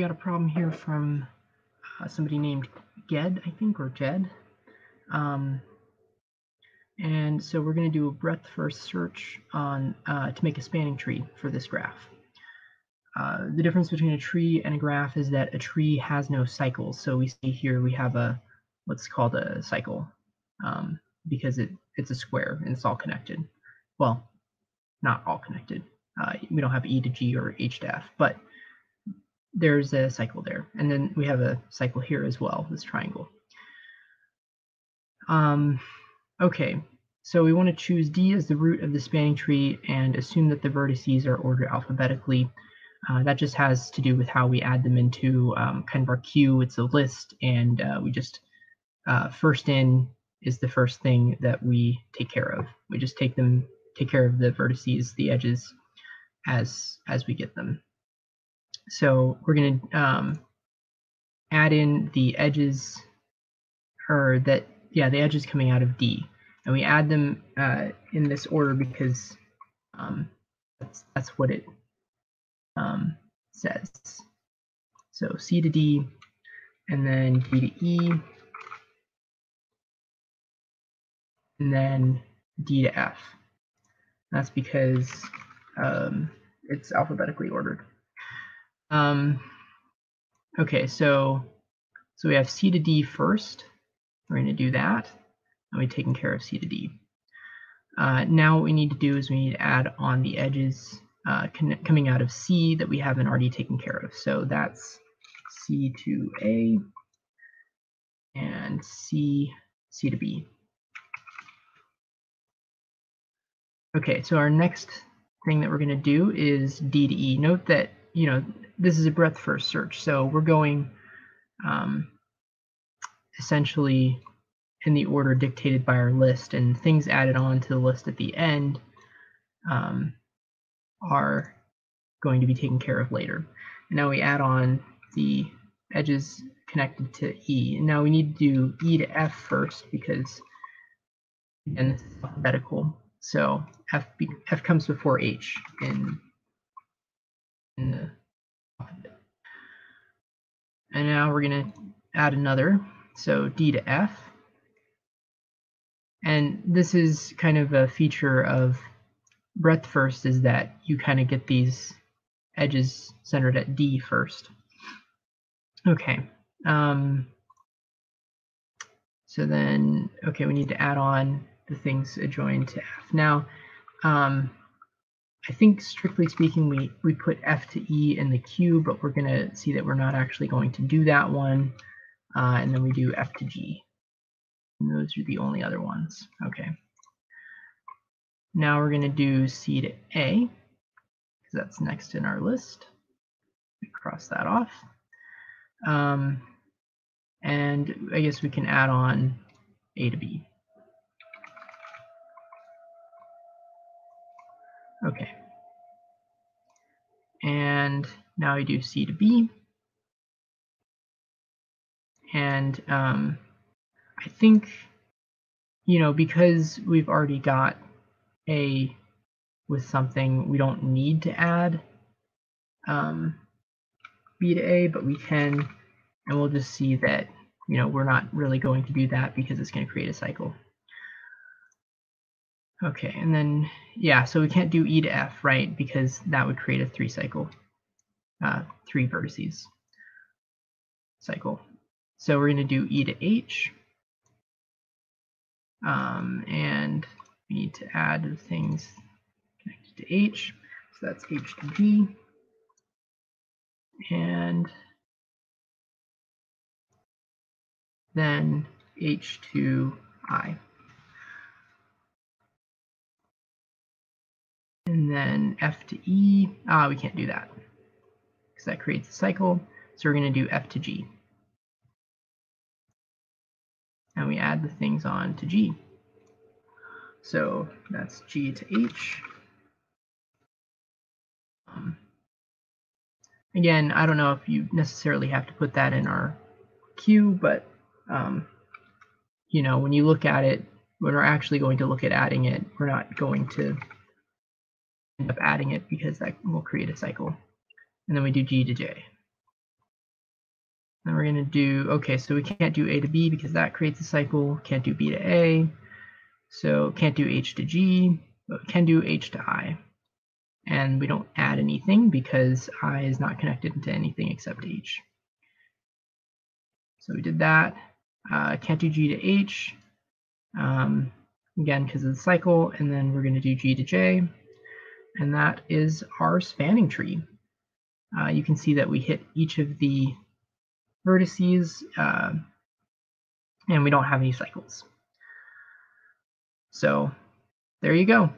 We got a problem here from uh, somebody named Ged, I think, or Jed. Um, and so we're going to do a breadth first search on uh, to make a spanning tree for this graph. Uh, the difference between a tree and a graph is that a tree has no cycles. So we see here we have a what's called a cycle um, because it, it's a square and it's all connected. Well, not all connected. Uh, we don't have E to G or H to F, but there's a cycle there. And then we have a cycle here as well, this triangle. Um, okay, so we want to choose D as the root of the spanning tree and assume that the vertices are ordered alphabetically. Uh, that just has to do with how we add them into um, kind of our queue. It's a list, and uh, we just uh, first in is the first thing that we take care of. We just take them, take care of the vertices, the edges, as as we get them. So we're going to um, add in the edges, or that, yeah, the edges coming out of D. And we add them uh, in this order because um, that's, that's what it um, says. So C to D, and then D to E, and then D to F. That's because um, it's alphabetically ordered. Um, okay, so so we have C to D first. We're going to do that. And we've taken care of C to D. Uh, now what we need to do is we need to add on the edges uh, coming out of C that we haven't already taken care of. So that's C to A and C, C to B. Okay, so our next thing that we're going to do is D to E. Note that, you know, this is a breadth first search. So we're going um, essentially in the order dictated by our list and things added on to the list at the end um, are going to be taken care of later. And now we add on the edges connected to E. And now we need to do E to F first because is alphabetical. So F, F comes before H in, and now we're going to add another. So D to F. And this is kind of a feature of breadth first is that you kind of get these edges centered at D first. Okay. Um, so then, okay, we need to add on the things adjoined to F. Now, um, I think strictly speaking, we, we put F to E in the queue, but we're going to see that we're not actually going to do that one. Uh, and then we do F to G. And those are the only other ones. Okay. Now we're going to do C to A, because that's next in our list. We cross that off. Um, and I guess we can add on A to B. Okay. And now I do C to B. And um, I think, you know, because we've already got A with something, we don't need to add um, B to A, but we can, and we'll just see that, you know, we're not really going to do that because it's going to create a cycle. Okay, and then, yeah, so we can't do E to F, right? Because that would create a three cycle, uh, three vertices cycle. So we're going to do E to H. Um, and we need to add things connected to H. So that's H to G. And then H to I. And then F to E, ah, we can't do that because that creates a cycle. So we're going to do F to G. And we add the things on to G. So that's G to H. Um, again, I don't know if you necessarily have to put that in our queue, but um, you know, when you look at it, when we're actually going to look at adding it, we're not going to end up adding it because that will create a cycle. And then we do G to J. Then we're going to do, okay, so we can't do A to B because that creates a cycle. Can't do B to A. So can't do H to G, but can do H to I. And we don't add anything because I is not connected to anything except H. So we did that. Uh, can't do G to H, um, again, because of the cycle. And then we're going to do G to J. And that is our spanning tree. Uh, you can see that we hit each of the vertices uh, and we don't have any cycles. So there you go.